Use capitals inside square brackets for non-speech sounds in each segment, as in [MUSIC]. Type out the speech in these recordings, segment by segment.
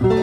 thank [LAUGHS]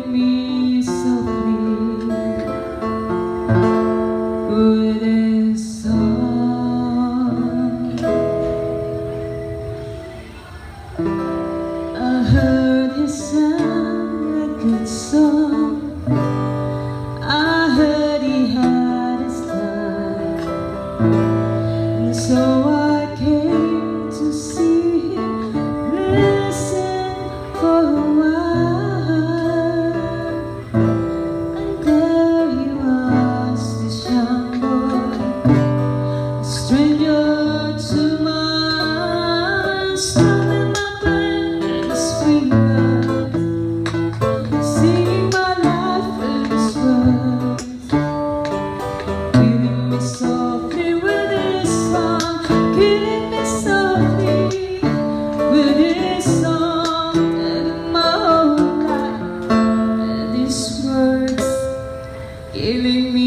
heard his sound.